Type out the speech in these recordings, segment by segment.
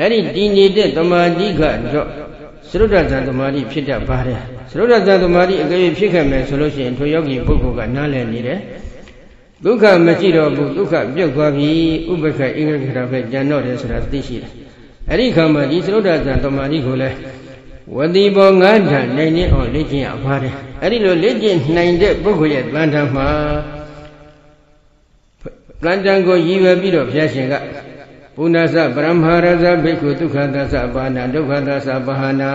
အဲ့ဒီတည်နေတဲ့တမာတိကတော့သရုဒ္ဒဇံတမာတိဖြစ်တတ်ပါတယ်သရုဒ္ဒဇံတမာတိအကယ်၍ဖြစ်ခဲ့မယ်ဆိုလို့ရှိရင်ထိုယောဂီပုဂ္ဂိုလ်ကနားလည်နေတယ်ဒုက္ခမရှိတော့ဘူးဒုက္ခပြုတ်သွားပြီဥပ္ပခအင်္ဂခရပဲကြံတော့တယ်ဆိုတာသိရှိတယ်အဲ့ဒီခါမှာဒီသရုဒ္ဒဇံတမာတိကိုလည်းဝတိဘောငါးဓာတ်နိုင်နေအောင်လေ့ကျင့်ရပါတယ်အဲ့ဒီလိုလေ့ကျင့်နိုင်တဲ့ပုဂ္ဂိုလ်ရဲ့တန်ထမှာတန်တန်ကိုရည်ရွယ်ပြီးတော့ဘုရားရှင်က ပုဏ္ဏသပရမဟာရဇဘိက္ခုဒုက္ခသသဘာနာဒုက္ခသသဘာဟာနာ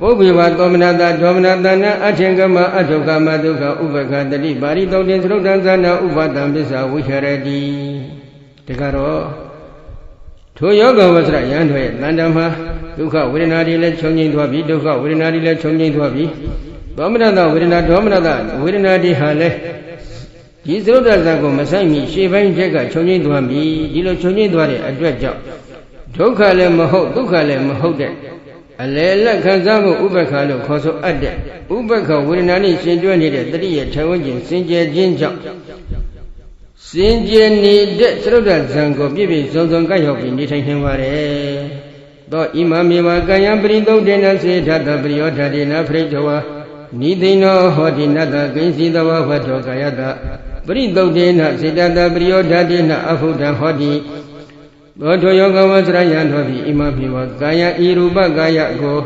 ပုဗ္ဗေဝသောမနတဒေါမနတနာအထင်ကမအထုကမဒုက္ခဥပကတတိပါရိတောတင်သရုတ်တံသနာဥပဒံပစ္စာဝိဟရတိတကတော့ထိုယောဂဝဆရယံတွေတန်တမှာဒုက္ခဝေဒနာတွေလည်းချုပ်ငြိမ်းသွားပြီဒုက္ခဝေဒနာတွေလည်းချုပ်ငြိမ်းသွားပြီဒေါမနတဝေဒနာဒေါမနတဝေဒနာတွေဟာလည်း ဒီသရုပ်တဇာကိုမဆိုင်မီရှေ့ပိုင်းချက်ကချုပ်ငြိမ်းသွားပြီဒီလိုချုပ်ငြိမ်းသွားတဲ့အတွက်ကြောင့်ဒုက္ခလည်းမဟုတ်ဒုက္ခလည်းမဟုတ်တဲ့အလယ်လက်ခံစားမှုဥပ္ပခါလို့ခေါ်ဆိုအပ်တဲ့ဥပ္ပခဝေဒနာနဲ့ရှင်တွဲနေတဲ့တတိယထေဝဉ္ကျင်စင်ကြယ်ခြင်းကြောင့်စင်ကြယ်နေတဲ့သရုပ်တဇံကိုပြည့်ပြည့်စုံစုံကပ်ရောက်ပြီးနေထိုင်နေပါတယ်သောဣမမေဝကာယံပရိသုတ်တေနစေဓာတပရိယောဓာတေနဖရိတဝါနိသိဏောဟောတိနတ္တကိဉ္စီတဝဘတ်တော်ကာယတ ပရိသုတ်တေနစေတတပရိယောဓာတေနအဖုဒံဟောတိသောထောယောကဝသရယံတော်သည်ဣမမေဝကာယံဤရူပကာယကို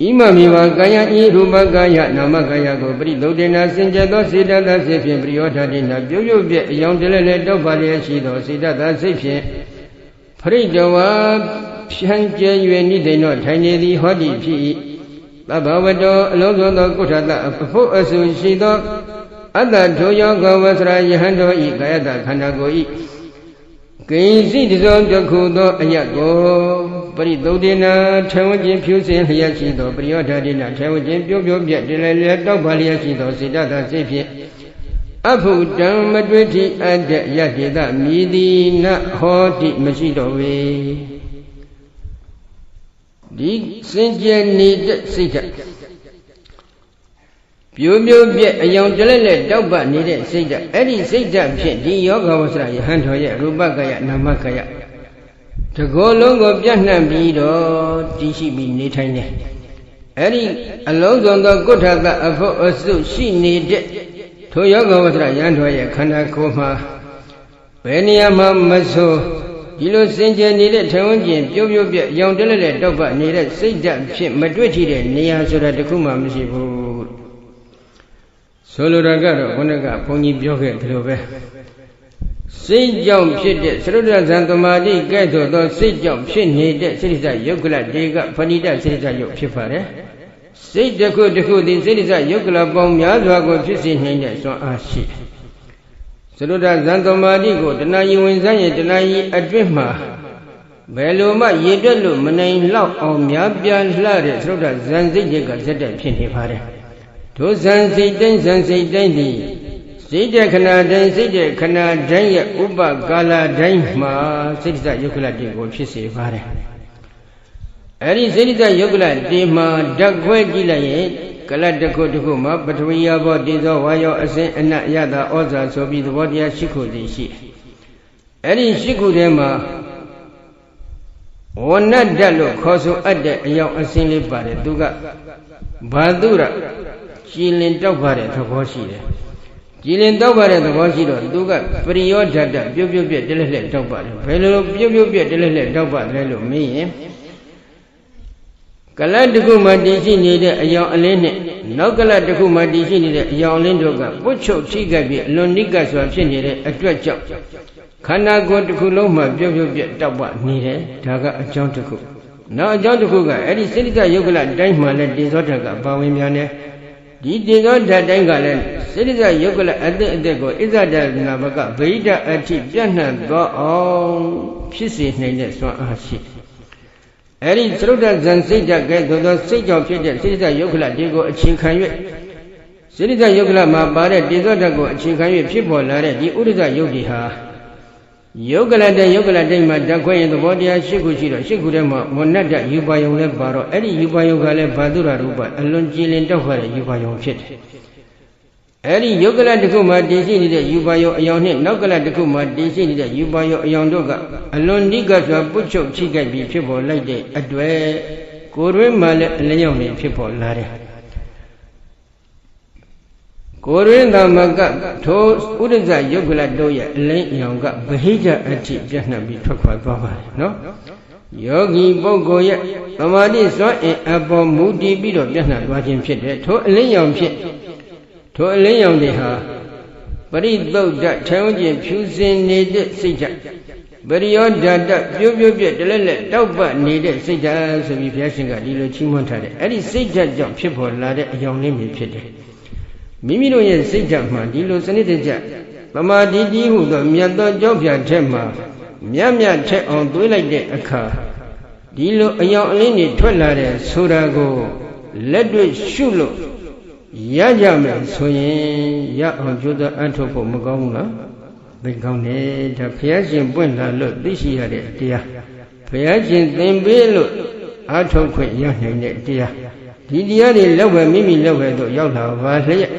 ဣမမေဝကာယံဤရူပကာယနာမကာယကိုပရိသုတ်တေနစင်ကြယ်သောစေတတစေဖြင့်ပရိယောဓာတေနပြုတ်ပြုတ်ပြည့်အယောင်တလဲလဲတောက်ပါလျက်ရှိသောစေတတစိတ်ဖြင့်ဖရိတဝါဖြန့်ကျဲ၍နိသိဏောထိုင်နေသည်ဟောတိဖြစ်၏သဗ္ဗဝတ္တောအလုံးစုံသောကုဋ္ဌတအဖို့အဆူရှိသော အတ္တထိုယောဂဝဆရာယဟန်တော်ဤကာယတခန္ဓာကိုယ်ဤကိဉ္စီတသောတခုသောအယတ်ကိုပရိသုတ်တေနာထေဝချင်းဖြူစင်လျက်ရှိသောပရိယောဓာတိနာထေဝချင်းပြုံးပြုံးပြက်တလဲလဲတောက်ပါလျက်ရှိသောစေတသာစိတ်ဖြင့်အဖုတံမတွေ့တိအတ္တယတ္တိတမိတိနဟောတိမရှိတော်ဝေဒီစင်ကြယ်နေတဲ့စိတ်ဓာတ် ပြိုးပြိုးပြက်အယောင်တလဲလဲတောက်ပနေတဲ့စိတ်ဓာတ်အဲ့ဒီစိတ်ဓာတ်ဖြင့်ဒီယောဂဝဆရာယဟန်တော်ရဲ့ရူပကယနာမကယတကောလုံးကိုပြန့်နှံ့ပြီးတော့တည်ရှိပြီးနေထိုင်တယ်အဲ့ဒီအလုံးစုံသောကုဋ္ဌတအဖို့အစုရှိနေတဲ့ထိုယောဂဝဆရာယဟန်တော်ရဲ့ခန္ဓာကိုယ်မှာဘယ်နေရာမှာမဆိုဒီလိုစင်ကြယ်နေတဲ့ထဝန်းကျင်ပြုံးပြုံးပြက်ရောင်တလဲလဲတောက်ပနေတဲ့စိတ်ဓာတ်ဖြင့်မတွေ့ထိတဲ့နေရာဆိုတာတခုမှမရှိဘူး ဆိုလိုတာကတော့ခုနကဘုန်းကြီးပြောခဲ့ဒီလိုပဲစိတ်ကြောင့်ဖြစ်တဲ့သရုဒ္ဓဇံသမာဓိကဲ့သို့သောစိတ်ကြောင့်ဖြစ်နေတဲ့စိတ္တယုတ်ကလတေကဖဏိတစိတ္တယုတ်ဖြစ်ပါတယ်စိတ်တစ်ခုတစ်ခုသည်စိတ္တယုတ်ကလပေါင်းများစွာကိုဖြစ်စေနိုင်တဲ့စွမ်းအားရှိတယ်သရုဒ္ဓဇံသမာဓိကိုတဏှာယဝင်စားရင်တဏှာယအတွင်းမှာဘယ်လိုမှရည်တွက်လို့မနိုင်လောက်အောင်များပြားလှတဲ့သရုဒ္ဓဇံစိတ်တွေကဇက်တဲ့ဖြစ်နေပါတယ် ထိုဇံစိတ်တိုင်းဇံစိတ်တိုင်းသည်စိတ်တဲ့ခဏတိုင်းစိတ်တဲ့ခဏတိုင်းရဲ့ဥပကာလတိုင်းမှာစိတ္တယုတ်ကလတေကိုဖြစ်စေပါတယ်အဲ့ဒီစိတ္တယုတ်ကလတေမှာဓာတ်ခွဲကြည့်လိုက်ရင်ကလတ်တစ်ခုတစ်ခုမှာပထဝီယဘောတေဇောဝါယောအစဉ်အနတ်ယတာဩဇာဆိုပြီးသဘောတရား၈ခုစီရှိအဲ့ဒီ၈ခုထဲမှာဝဏ္ဏဓာတ်လို့ခေါ်ဆိုအပ်တဲ့အယောင်အစဉ်လေးပါတယ်သူကဘာတုရ ကြည်လင်တောက်ပါတဲ့သဘောရှိတယ်ကြည်လင်တောက်ပါတဲ့သဘောရှိတော့သူကပရိယောဓာတ်ပြုတ်ပြုတ်ပြက်တလဲလှဲ့တောက်ပါတယ်ဘယ်လိုပြုတ်ပြုတ်ပြက်တလဲလှဲ့တောက်ပါတယ်လို့မင်းရင်ကလတ်တစ်ခုမှတည်ရှိနေတဲ့အယောင်အလင်းနဲ့နောက်ကလတ်တစ်ခုမှတည်ရှိနေတဲ့အယောင်အလင်းတို့ကပုတ်ချုပ်ထိကပ်ပြီးအလွန်နိကစွာဖြစ်နေတဲ့အတွက်ကြောင့်ခန္ဓာကိုယ်တစ်ခုလုံးမှပြုတ်ပြုတ်ပြက်တောက်ပနေတယ်ဒါကအကြောင်းတစ်ခုနောက်အကြောင်းတစ်ခုကအဲ့ဒီစိတ္တယုတ်ကလတိုင်းမှလည်းတေဇောဓာတ်ကပါဝင်များနေ ဒီတေဇောဓာတ်တိုင်းကလည်းစိတ္တယုတ်ကလအသက်အသက်ကိုဣဇဒနာဘကဗိဒအဋ္ဌိပြန့်နှံ့သောအောင်ဖြစ်စေနိုင်တဲ့စွမ်းအားရှိတယ်အဲ့ဒီသရုတ်တဇံစိတ်ဓာတ်ကဲသို့သောစိတ်ကြောင့်ဖြစ်တဲ့စိတ္တယုတ်ခလဒီကိုအခြေခံ၍စိတ္တယုတ်ခလမှာပါတဲ့တေဇောဓာတ်ကိုအခြေခံ၍ဖြစ်ပေါ်လာတဲ့ဒီဥဒ္ဒဇယုတ်ဒီဟာ ယုတ်ကလတဲ့ယုတ်ကလတိတ်မှာဓာတ်ခွဲရင်သဘောတရား၈ခုရှိတော့၈ခုထဲမှာဝဏ္ဏတယူပါယုံလည်းပါတော့အဲ့ဒီယူပါယုံကလည်းဘာတုရရူပအလွန်ကြည်လင်တောက်ခါတဲ့ယူပါယုံဖြစ်တယ်အဲ့ဒီယုတ်ကလတစ်ခုမှတည်ရှိနေတဲ့ယူပါယောအယောင်နဲ့နောက်ကလတစ်ခုမှတည်ရှိနေတဲ့ယူပါယောအယောင်တို့ကအလွန်နိကစွာပုတ်ချုပ်ချိကြိုက်ပြီးဖြစ်ပေါ်လိုက်တဲ့အတွေ့ကိုယ်တွင်းမှာလည်းအလျောက်နေဖြစ်ပေါ်လာတယ် ကိုယ်တွင်သမကထိုဥဒ္ဒဇယုတ်ကလတို့ရဲ့အလင်းအယောင်ကဗဟိကြအထိပြန့်နှံ့ပြီးထွက်ခွာသွားပါတယ်နော်ယောဂီပုဂ္ဂိုလ်ရဲ့သမာဓိစွမ်းအင်အပေါ်မူတည်ပြီးတော့ပြန့်နှံ့သွားခြင်းဖြစ်တယ်ထိုအလင်းရောင်ဖြစ်ထိုအလင်းရောင်တွေဟာပရိသုတ်တထေဝကျင်ဖြူစင်နေတဲ့စိတ်ဓာတ်ပရိယောဓာတပြိုးပြိုးပြက်တလက်လက်တောက်ပတ်နေတဲ့စိတ်ဓာတ်ဆိုပြီးဘုရားရှင်ကဒီလိုချီးမွမ်းထားတယ်အဲ့ဒီစိတ်ဓာတ်ကြောင့်ဖြစ်ပေါ်လာတဲ့အယောင်လေးမျိုးဖြစ်တယ် မိမိတို့ရဲ့စိတ်ဓာတ်မှာဒီလိုစနစ်တကျသမာဓိကြီးဟုသောမြတ်သောကြောက်ပြထက်မှာမြတ်မြတ်ထက်အောင်သွေးလိုက်တဲ့အခါဒီလိုအယောင်အလင်းတွေထွက်လာတဲ့ဆိုတာကိုလက်တွေ့ရှုလို့ရကြမယ်ဆိုရင်ရအောင်ကြိုးစားအထောက်ဖို့မကောင်းဘူးလားသိကောင်းတယ်ဒါဘုရားရှင်ပွင့်လာလို့သိရှိရတဲ့တရားဘုရားရှင်သင်ပေးလို့အထောက်ခွင့်ရနိုင်တဲ့တရား ဒီတရားတွေလောက်ပဲမိမိလောက်ပဲတော့ရောက်လာပါလျက်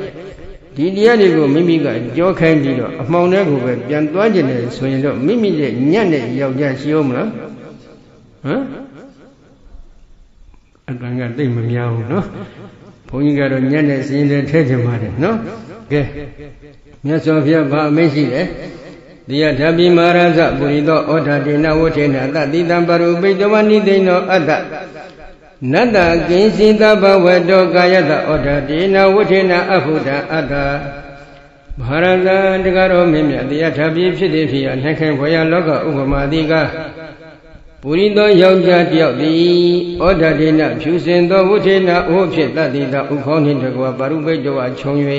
ဒီတရားတွေကိုမိမိကကြောခိုင်းပြီးတော့အမှောင်ထဲကိုပဲပြန်သွားကျင်တယ်ဆိုရင်တော့မိမိရဲ့ညံ့တဲ့ယောက်ျားရှိအောင်မလားဟမ်အတန်ကတိတ်မများဘူးနော်ဘုန်းကြီးကတော့ညံ့တဲ့စီရင်တဲ့ထဲချင်ပါတယ်နော်ကဲမြတ်စွာဘုရားဘာအမိန့်ရှိတယ်တိယဓပိမာရဇပုရိသောဩဒတေနဝဋ္ဌေနတတိတံပရုပိတဝနိသိဏောအတ္တ နတ္တကိဉ္စီတဘဝတောကာယတဩဒတေနဝဋ္ဌေနအဖုဒ္ဓအတ္တမဟာရဇာတကားတော်မင်းမြတ်တရားဓပိဖြစ်သည်ဖြစ်ရနှခိုင်ဘွယ်ရလောကဥပမာတိကပုရိသောယောက်ျားတယောက်သည်ဩဒတေနဖြူစင်သောဝဋ္ဌေနအိုးဖြစ်တတ်သည်သာဥခေါင်းနှင့်တကွာပါရုပိတောဝခြုံ၍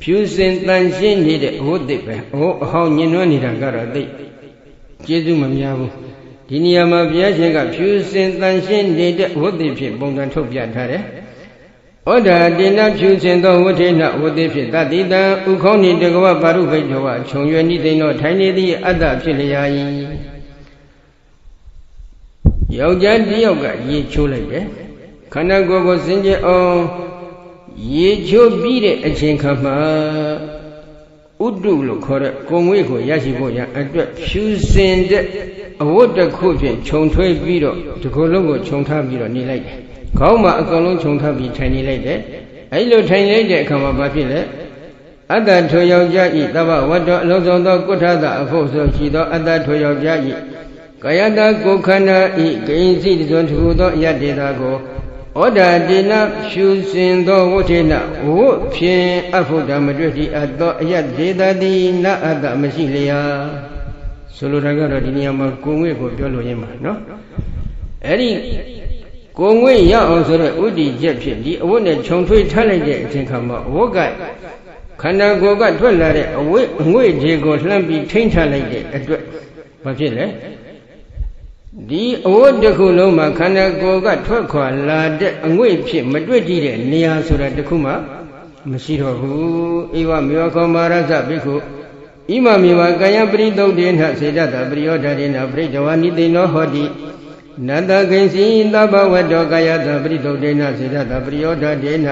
ဖြူစင်တန်ရှင်းနေတဲ့အဟုတ်တစ်ပဲအဟုတ်အဟောင်းညင်နွမ်းနေတာကတော့သိကျေးဇူးမများဘူး ဒီနေရာမှာဘုရားရှင်ကဖြူစင်တန်ရှင်းနေတဲ့အဟုတ်တစ်ဖြစ်ပုံစံထုတ်ပြထားတယ်ဩဒါတိနဖြူစင်သောဝဋ္ဌေနဝဋ္ဌေဖြစ်တတိတံဥခေါင်းနေတကဝပါရုပိတ်တော်ကခြုံရွယ်နိသိဏောထိုင်နေသည့်အတ္တဖြစ်လျာ၏ယောက်ျားတယောက်ကရေချိုးလိုက်တယ်ခန္ဓာကိုယ်ကိုစင်ကြအောင်ရေချိုးပြီးတဲ့အချိန်ခါမှာဥတုလို့ခေါ်တဲ့ကုံဝေးကိုရရှိဖို့ရအတွက်ဖြူစင်တဲ့ အဝတ်တစ်ခုဖြင့်ခြုံထွေးပြီးတော့ဒီကုလုံးကိုခြုံထားပြီးတော့နေလိုက်တယ်။ခေါင်းမှာအကုန်လုံးခြုံထားပြီးထိုင်နေလိုက်တယ်။အဲဒီလိုထိုင်လိုက်တဲ့အခါမှာဘာဖြစ်လဲ။အတ္တထိုယောက်ျားဤတပဝတ္တအလုံးစုံသောကုဋ္ဌသအဖို့ဆိုရှိသောအတ္တထိုယောက်ျားဤကာယတကိုခန္ဓာဤဂိဉ္စီတစွန်ထူသောအယတ္တေတာကိုဩဒါတိနဖြူစင်သောဝဋ္ဌိနဝုဖြင့်အဖုဒ္ဓမတွေ့တိအသောအယတ်ဒေတတိနအတ္တမရှိလျာ ဆိုလိုတာကတော့ဒီနေရာမှာကိုငွေ့ကိုပြောလို့ရင်းပါနော်အဲ့ဒီကိုငွေ့ရအောင်ဆိုတဲ့ဥဒိချက်ဖြစ်ဒီအဝတ်နဲ့ခြုံထွေးထားလိုက်တဲ့အချိန်ခါမှာအဝတ်ကခန္ဓာကိုယ်ကထွက်လာတဲ့အဝတ်အငွေ့ခြေကိုလှမ်းပြီးထိမ့်ထားလိုက်တဲ့အတွက်ဘာဖြစ်လဲဒီအဝတ်တစ်ခုလုံးမှာခန္ဓာကိုယ်ကထွက်ခွာလာတဲ့အငွေ့ဖြစ်မတွေ့ကြည့်တဲ့နေရာဆိုတာတစ်ခုမှမရှိတော့ဘူးဧဝမေဝခောမာရသဘိက္ခု ဣမမေဝကာယပရိသုတ်တေနစေတတပရိယောဓာတေနပရိဒဝနိတိနောဟောတိနတကိဉ္စီသဗ္ဗဝတ္တောကာယတပရိသုတ်တေနစေတတပရိယောဓာတေန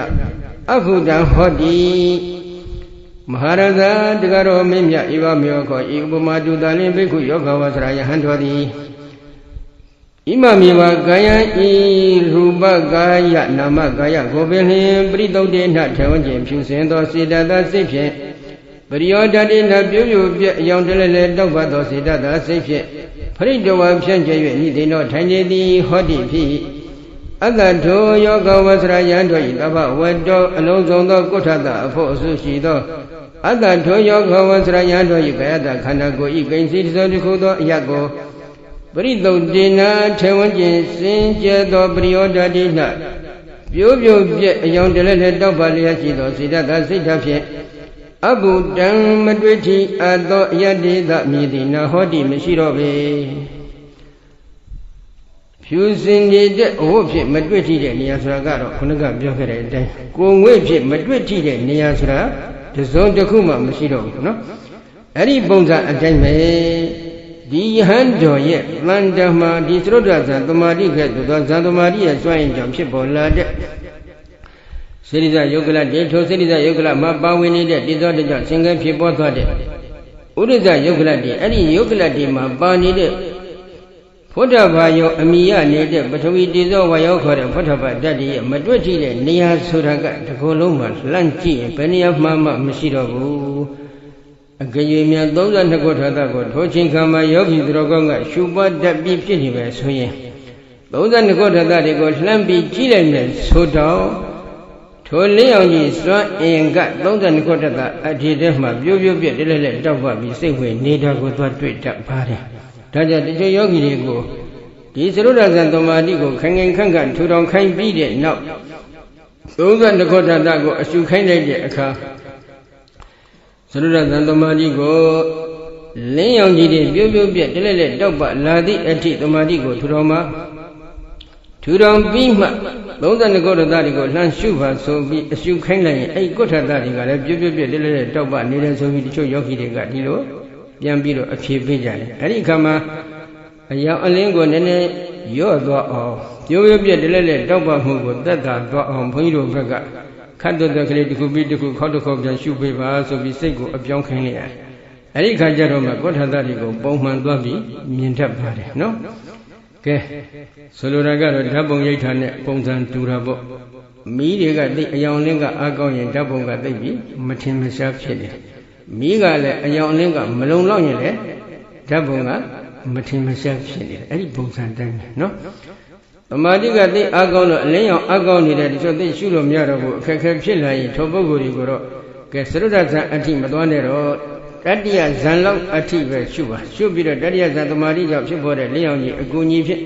အဖုတံဟောတိမဟာရဇာတကရောမင်းမြဧဝမေဝခောဤဥပမာတုတလင်ဘိက္ခုယောဂဝဆရာယဟန်တော်သည်ဣမမေဝကာယံဤရူပကာယနာမကာယကိုပင်လျင်ပရိသုတ်တေနထေဝကျင်ဖြူစင်သောစေတသာစိတ်ဖြင့် ပရိယောဓာတိနပြုပြုပြအယောင်တလဲလဲတောက်ပတ်သောစေတသာစိတ်ဖြင့်ဖရိတဝံဖြန့်ကျဲ၍ဤသိနောထိုင်နေသည်ဟောတိဖြစ်အတ္တထိုယောဂဝဆရာယံတို့ဤတပဝတ္တောအလုံးစုံသောကုဋ္ဌတအဖို့အဆုရှိသောအတ္တထိုယောဂဝဆရာယံတို့ဤကာယတခန္ဓာကိုယ်ဤကိဉ္စီတသောတစ်ခုသောအယတ်ကိုပရိသုတ်တေနာထေဝကျင်စင်ကြဲသောပရိယောဓာတိ၌ပြိုးပြိုးပြက်အယောင်တလဲလဲတောက်ပါလျက်ရှိသောစေတသာစိတ်ဓာဖြင့် အဘုတံမတွေ့ထီအပ်သောအယတ္တိသမြည်သည်နာဟောတိမရှိတော့ပေဖြူစင်နေတဲ့အဝတ်ဖြစ်မတွေ့ထီတဲ့နေရာဆိုတာကတော့ခုနကပြောခဲ့တဲ့အတိုင်းကိုငွေ့ဖြစ်မတွေ့ထီတဲ့နေရာဆိုတာတစုံတစ်ခုမှမရှိတော့ဘူးနော်အဲ့ဒီပုံစံအတိုင်းပဲဒီယဟန်တော်ရဲ့တန်တမာဒီသရုတ်တဇာတမာတိကဲ့သို့သောဇာတမာတိရဲ့စွန့်ရင်ကြောင့်ဖြစ်ပေါ်လာတဲ့ စေရိဇယုတ်ကလတေထိုစေရိဇယုတ်ကလမှာပါဝင်နေတဲ့တိသောတကြောင့်သင်္ကန်းဖြစ်ပေါ်သွားတဲ့ဥရိဇယုတ်ကလတေအဲ့ဒီယုတ်ကလတေမှာပါနေတဲ့ဖုဒ္ဓဘာယောအမိယနေတဲ့ပထဝီတိသောဝါယောခေါ်တဲ့ဖုဒ္ဓဘာတတ္တိရဲ့မတွေ့ထိတဲ့နေရာဆိုတာကတကုလုံးမှာလှန့်ကြည့်ရင်ဘယ်နေရာမှမှမရှိတော့ဘူးအကရွေမြတ်32ခုထသကိုထိုချိန်ခါမှာယောဂီသူတော်ကောင်းကရှုပွားတတ်ပြီးဖြစ်နေပဲဆိုရင်32ခုထသတွေကိုလှမ်းပြီးကြည့်လိုက်မယ်ဆိုတော့ ထိုလင်းအောင်ကြီးစွမ်းအင်က32ခုထသအထေထဲမှာပြိုးပြိုးပြက်တလဲလဲတောက်ပပြီးစိတ်ဝင်နေတာကိုသွားတွေ့တတ်ပါတယ်ဒါကြောင့်တချို့ယောဂီတွေကိုဒီသရုဒ္ဒဇံသမာဓိကိုခိုင်ခိုင်ခန့်ခန့်ထူထောင်ခိုင်းပြီးတဲ့နောက်32ခုထသကိုအရှုခိုင်းလိုက်တဲ့အခါသရုဒ္ဒဇံသမာဓိကိုလင်းရောင်ကြီးတွေပြုတ်ပြုတ်ပြက်တလဲလဲတောက်ပလာသည့်အထိသမာဓိကိုထူထောင်မှာထူထောင်ပြီးမှ 32ခုထသတွေကိုလှမ်းရှုပါဆိုပြီးအရှုခိုင်းလိုက်ရင်အဲ့ကုဋ္ဌသတွေကလည်းပြုတ်ပြုတ်ပြက်တလဲလဲတောက်ပနေတယ်ဆိုပြီးတချို့ယောဂီတွေကဒီလိုပြန်ပြီးတော့အဖြေပေးကြတယ်အဲ့ဒီအခါမှာအယောင်အလင်းကိုနည်းနည်းရော့သွားအောင်ပြိုးပြပြတလဲလဲတောက်ပမှုကိုတက်တာသွားအောင်ဘုန်းကြီးတို့ဘက်ကခတ်တဲ့ကလေးတစ်ခုပြီးတစ်ခုခေါက်တစ်ခေါက်ပြန်ရှုပေးပါဆိုပြီးစိတ်ကိုအပြောင်းခိုင်းလိုက်ရတယ်အဲ့ဒီခါကျတော့မှကောဋ္ဌသတိကိုပုံမှန်သွားပြီးမြင်တတ်ပါတယ်နော် ကဲဆိုလိုတာကတော့ဓာတ်ပုံရိပ်ထာနဲ့ပုံစံတူတာပေါ့မီးတွေကသိအယောင်လင်းကအားကောင်းရင်ဓာတ်ပုံကသိပြီးမထင်မရှားဖြစ်နေတယ်မီးကလည်းအယောင်လင်းကမလုံလောက်ရင်လည်းဓာတ်ပုံကမထင်မရှားဖြစ်နေတယ်အဲ့ဒီပုံစံတိုင်းပဲနော်သမာဓိကသိအကောင်းလို့အလင်းရောင်အကောင်းနေတဲ့ဒီဆိုသိရှုလို့မရတော့ဘူးအခက်အခဲဖြစ်လာရင်ထိုပုဂ္ဂိုလ်တွေကိုတော့ကဲသရုဒ္ဒဇံအဋ္ဌိမသွားနဲ့တော့ တတ္တိယဇံလောက်အဋ္ဌိပဲရှုပါရှုပြီးတော့တတ္တိယဇံသမာဓိကြောင့်ဖြစ်ပေါ်တဲ့လင်းရောင်ကြီးအကူကြီးဖြစ်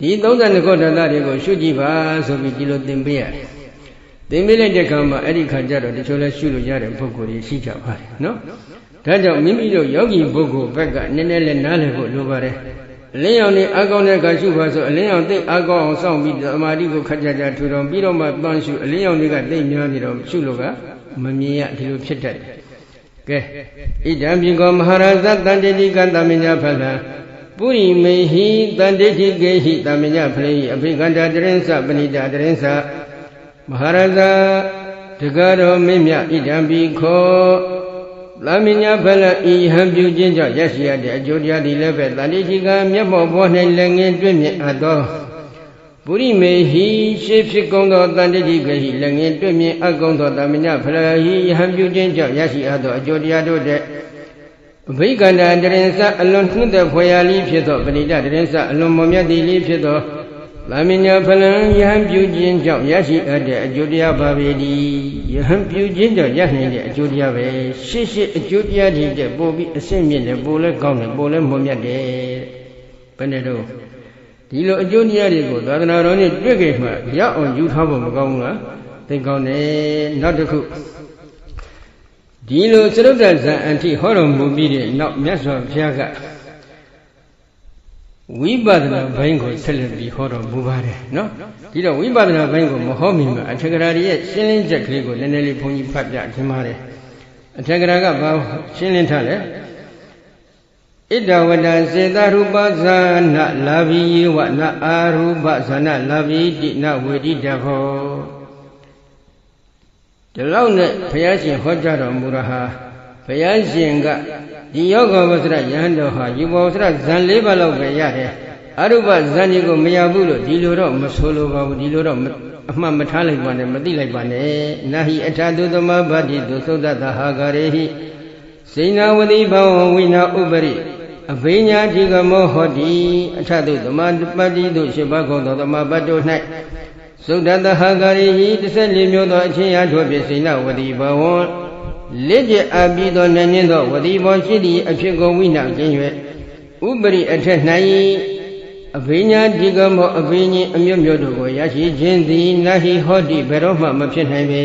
ဒီ32ခုဓာတ်တွေကိုရှုကြည့်ပါဆိုပြီးဒီလိုသင်ပေးရတယ်သင်ပေးလိုက်တဲ့ခါမှာအဲ့ဒီခါကျတော့တချို့လဲရှုလို့ရတဲ့ပုဂ္ဂိုလ်တွေရှိကြပါတယ်နော်ဒါကြောင့်မိမိတို့ယောဂီပုဂ္ဂိုလ်ဘက်ကနည်းနည်းလေးနားလည်ဖို့လိုပါတယ်အလင်းရောင်နဲ့အကောင်းတဲ့ခါရှုပါဆိုအလင်းရောင်သိအကောင်းအောင်စောင့်ပြီးသမာဓိကိုခက်ကြကြထူထောင်ပြီးတော့မှပန်းရှုအလင်းရောင်တွေကသိများနေတော့ရှုလို့ကမမြင်ရဒီလိုဖြစ်တတ်တယ် ကဲဣဒံပြေကောမဟာရဇတန်တိတိကတမညာဖလံပုရိမေဟိတန်တိတိကေဟိတမညာဖလေအဖိကန္တာတရင်္စပဏိတာတရင်္စမဟာရဇတကတော်မင်းမြဣဒံပိခောလာမညာဖလဤဟံပြုခြင်းကြောင့်ရရှိရတဲ့အကျိုးတရားဒီလည်းပဲတန်တိတိကမျက်မှောက်ပေါ်၌လည်းငင်းတွေ့မြင်အပ်သော ပုရိမေဟိရှေးဖြစ်ကုန်သောတန်တိတိကဟိလည်းငင်းတွေ့မြင်အပ်ကုန်သောတမညာဖလဟိဟံပြုခြင်းကြောင့်ရရှိအပ်သောအကျိုးတရားတို့တဲ့အဘိကန္တာတရင်စအလွန်နှုတ်တဲ့ဖွယ်ရာလေးဖြစ်သောပဏိတတရင်စအလွန်မွန်မြတ်သည်လေးဖြစ်သောလာမညာဖလံယဟန်ပြုခြင်းကြောင့်ရရှိအပ်တဲ့အကျိုးတရားပါပေသည်ယဟန်ပြုခြင်းကြောင့်ရနိုင်တဲ့အကျိုးတရားပဲရှေ့ရှေ့အကျိုးတရားတွေတဲ့ပို့ပြီးအဆင့်မြင့်တယ်ပို့လဲကောင်းတယ်ပို့လဲမွန်မြတ်တယ်ဘယ်နဲ့တော့ ဒီလိုအကျိုးတရားတွေကိုသာသနာတော်နဲ့တွေ့ကြမှရအောင်ယူထားဖို့မကောင်းဘူးလားသိကောင်းတယ်နောက်တစ်ခုဒီလိုသရုပ်တဇံအန်တိဟောတော်မူပြီးတဲ့နောက်မြတ်စွာဘုရားကဝိပဿနာဘိုင်းကိုဆက်လက်ပြီးဟောတော်မူပါတယ်နော်ဒီတော့ဝိပဿနာဘိုင်းကိုမဟောမီမှာအထက်ကရာရဲ့ရှင်းလင်းချက်ကလေးကိုနည်းနည်းလေးဘုန်းကြီးဖတ်ပြခြင်းပါတယ်အထက်ကရာကဘာရှင်းလင်းထားလဲ ဣဒဝတစေတရူပဇာနလာဘိယေဝနအာရူပဇာနလာဘိတိနဝေတိတခောဒီလောက်နဲ့ဘုရားရှင်ဟောကြားတော်မူရဟာဘုရားရှင်ကဒီယောဂဝဆရယဟန်တော်ဟာယူဘောဆရဇန်၄ပါးလောက်ပဲရတယ်အရုပဇန်ဒီကိုမရဘူးလို့ဒီလိုတော့မဆိုလိုပါဘူးဒီလိုတော့အမှတ်မထားလိုက်ပါနဲ့မသိလိုက်ပါနဲ့နာဟိအထာတုသမဗတ္တိတုသုဒ္ဓတဟာဂရေဟိစေနာဝတိဘဝဝိနာဥပရိ အဘိညာတိကမောဟောတိအထတုသမပတ္တိတုရှိဘကုံသောသမပတ္တု၌သုဒ္ဓတဟာဂရေဟိ14မျိုးသောအချင်းရာတို့ဖြင့်စေနာဝတိဘဝလက်ကျအပ်ပြီးသောနည်းနည်းသောဝတိဘောရှိသည့်အဖြစ်ကိုဝိနာခြင်း၍ဥပရိအထက်၌အဘိညာဒီကမောအဘိညာအမျိုးမျိုးတို့ကိုရရှိခြင်းသည်နာဟိဟောတိဘယ်တော့မှမဖြစ်နိုင်ပေ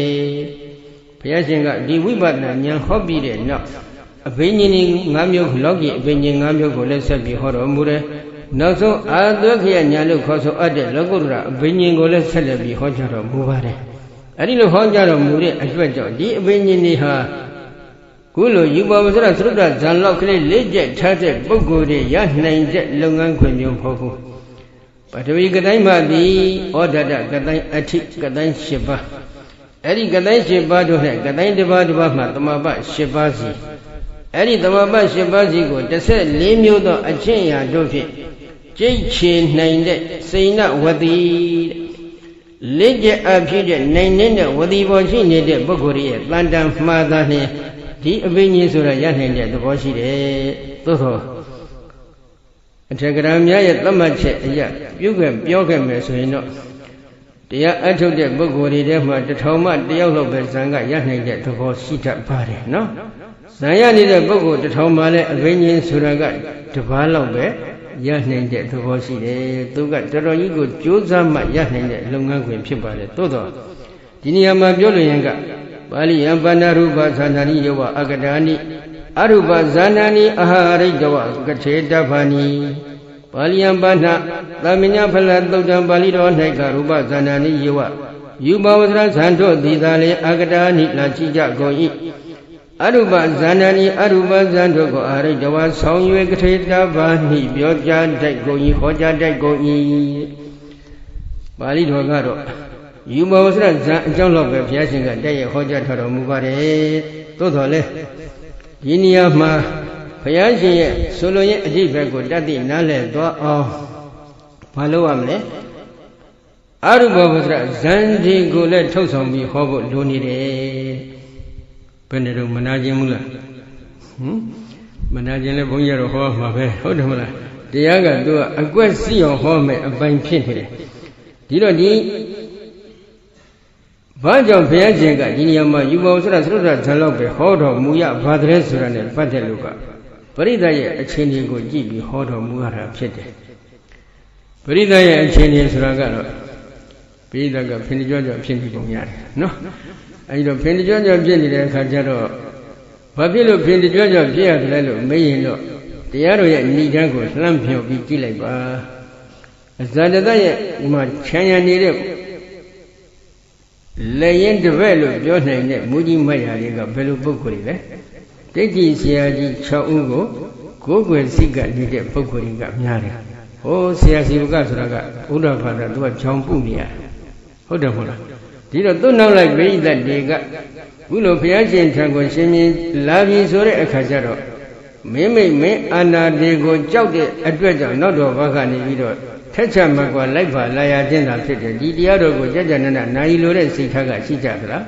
ဘုရားရှင်ကဒီဝိပဿနာဉာဏ်ဟောပြီးတဲ့နောက် အဘိညာဉ်၅မျိုးလောက်ကြီးအဘိညာဉ်၅မျိုးကိုလည်းဆက်ပြီးဟောတော်မူတယ်နောက်ဆုံးအာသဝခိယညာလို့ခေါ်ဆိုအပ်တဲ့လောကုတ္တရာအဘိညာဉ်ကိုလည်းဆက်လက်ပြီးဟောကြားတော်မူပါတယ်အဲ့ဒီလိုဟောကြားတော်မူတဲ့အတွက်ကြောင့်ဒီအဘိညာဉ်တွေဟာခုလိုယူပါမစရသရုဒ္ဒဇံလောက်ကလေးလက်ကျက်ထားတဲ့ပုဂ္ဂိုလ်တွေရနိုင်တဲ့လုပ်ငန်းခွင်မျိုးမဟုတ်ဘူးပထဝီကတိုင်းမှသည်ဩဒတကတိုင်းအဋ္ဌကတိုင်း၈ပါးအဲ့ဒီကတိုင်း၈ပါးတို့နဲ့ကတိုင်းတစ်ပါးတစ်ပါးမှတမပ၈ပါးစီ အဲ့ဒီတမပ၈ပါးစီကို14မျိုးသောအချင်းရာတို့ဖြင့်ကြိတ်ချေနိုင်တဲ့စိဏဝတိလက်ကျအဖြစ်တဲ့နိုင်နေတဲ့ဝတိပေါ်ရှိနေတဲ့ပုဂ္ဂိုလ်ရဲ့တန်တန်မှားသားနဲ့ဒီအပင်ကြီးဆိုတာရနိုင်တဲ့သဘောရှိတယ်သို့သောအထက်ကရာများရဲ့သတ်မှတ်ချက်အရာပြုခဲ့ပြောခဲ့မယ်ဆိုရင်တော့တရားအထုတ်တဲ့ပုဂ္ဂိုလ်တွေထဲမှာတထောင်မှတယောက်လောက်ပဲဇံကရနိုင်တဲ့သဘောရှိတတ်ပါတယ်နော် ဇံရနေတဲ့ပုဂ္ဂိုလ်တထောင်မှလည်းအဘိညာဉ်ဆိုတာကတပါးလောက်ပဲရနိုင်တဲ့သဘောရှိတယ်သူကတော်တော်ကြီးကိုကြိုးစားမှရနိုင်တဲ့လုပ်ငန်းခွင်ဖြစ်ပါတယ်သို့တော့ဒီနေရာမှာပြောလို့ရင်ကပါဠိယံပဏ္ဏရူပသန္တာနိယောဝအကတာနိအရူပဇာနာနိအဟာရိတဝကထေတဖာနိပါဠိယံပါဏသမညဖလသုတ်တံပါဠိတော်၌ကရူပဇာနာနိယောဝယူဘဝသရဇံတို့သည်သာလေအကတာနိလာချိကြကုန်၏ အရူပဇာနာနိအရူပဇံတို့ကိုအာရိတဝဆောင်ရွယ်ကထေတဖာနိပြောကြားတိုက်ကုန်၏ဟောကြားတိုက်ကုန်၏ပါဠိတော်ကတော့ယူမောစရဇံအကြောင်းတော့ပဲဘုရားရှင်ကတည့်ရဟောကြားထားတော်မူပါတယ်သို့တော်လည်းဒီနေရာမှာဘုရားရှင်ရဲ့ဆိုလိုရင်အကြည့်ဘက်ကိုတတ်သိနားလည်သွားအောင်မလုပ်ရမလဲအရုပဝစရဇန်ဒီကိုလည်းထုတ်ဆောင်ပြီးဟောဖို့လိုနေတယ် ဘယ်နဲ့တော့မနာခြင်းဘူးလားဟမ်မနာခြင်းလည်းဘုန်းကြီးကတော့ဟောမှာပဲဟုတ်တယ်မလားတရားကသူကအကွက်စီအောင်ဟောမယ်အပိုင်ဖြစ်နေတယ်ဒီတော့ဒီဘာကြောင့်ဘုရားရှင်ကဒီနေရာမှာယူပါဥစရသရုဒ္ဓဇံလောက်ပဲဟောတော်မူရဘာတည်းဆိုတာနဲ့ပတ်သက်လို့ကပရိသတ်ရဲ့အခြေအနေကိုကြည့်ပြီးဟောတော်မူရတာဖြစ်တယ်ပရိသတ်ရဲ့အခြေအနေဆိုတာကတော့ပရိသတ်ကဖင်ကြွကြွဖြစ်ပြီးပုံရတယ်နော် အဲဒီတော့ဖင်ကြွကြွဖြစ်နေတဲ့အခါကျတော့ဘာဖြစ်လို့ဖင်ကြွကြွဖြစ်ရတယ်လို့မေးရင်တော့တရားတော်ရဲ့ဏိဒန်းကိုလှမ်းဖြောပြီးကြည့်လိုက်ပါအဇာတတရဲ့ဒီမှာခြံရနေတဲ့လက်ရင်တပည့်လို့ပြောနိုင်တဲ့မူကြီးမတ်ရာတွေကဘယ်လိုပုဂ္ဂိုလ်တွေလဲတိတ်ကြီးဆရာကြီး6ဦးကိုကိုယ်ွယ်စိတ်ကနေတဲ့ပုဂ္ဂိုလ်တွေကများတယ်ဟိုဆရာစီဘကဆိုတာကဥဒ္ဓဘာသာသူကချောင်ပုနေရဟုတ်တယ်မဟုတ်လား ဒီတော့သူ့နောက်လိုက်ပြိဿတွေကခုလိုဘုရားရှင်ထံကိုရှင်မြင်လာပြီဆိုတဲ့အခါကျတော့မင်းမိတ်မင်းအာနာတွေကိုကြောက်တဲ့အတွက်ကြောင့်နောက်တော်ဘက်ကနေပြီးတော့ထက်ချက်မကွာလိုက်ပါလာရခြင်းသာဖြစ်တယ်ဒီတရားတော်ကိုကြကြနနနိုင်လိုတဲ့စိတ်ထားကရှိကြသလား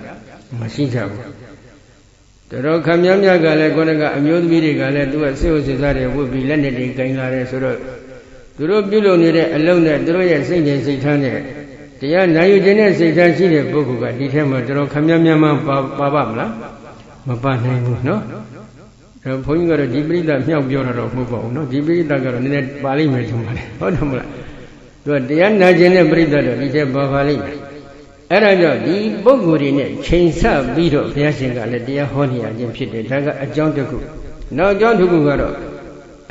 မရှိကြဘူးတော်ခမည်းများကလည်းကိုယ်ကအမျိုးသမီးတွေကလည်းသူကစိတ်ဝစိစားတွေဝတ်ပြီးလက်နဲ့တွေကင်လာတယ်ဆိုတော့သူတို့ပြုလုပ်နေတဲ့အလုံးနဲ့သူတို့ရဲ့စိတ်နဲ့စိတ်ထားနဲ့ တရားနိုင်ယူခြင်းနဲ့စိတ်ထားရှိတဲ့ပုဂ္ဂိုလ်ကဒီထဲမှာတော်ခမည်းများမှပါပါပါမလားမပါနိုင်ဘူးနော်အဲဘုန်းကြီးကတော့ဒီပရိသတ်မြောက်ပြောတာတော့မဟုတ်ပါဘူးနော်ဒီပရိသတ်ကတော့နည်းနည်းပါလိမ့်မယ်ထင်ပါတယ်ဟုတ်တယ်မလားသူကတရားနာခြင်းနဲ့ပြိတ္တတော့ဒီချက်ပါပါလိမ့်မယ်အဲ့ဒါကြောင့်ဒီပုဂ္ဂိုလ်တွေနဲ့ချိန်ဆပြီးတော့ဘုရားရှင်ကလည်းတရားဟောနေရခြင်းဖြစ်တယ်ဒါကအကြောင်းတစ်ခုနောက်အကြောင်းတစ်ခုကတော့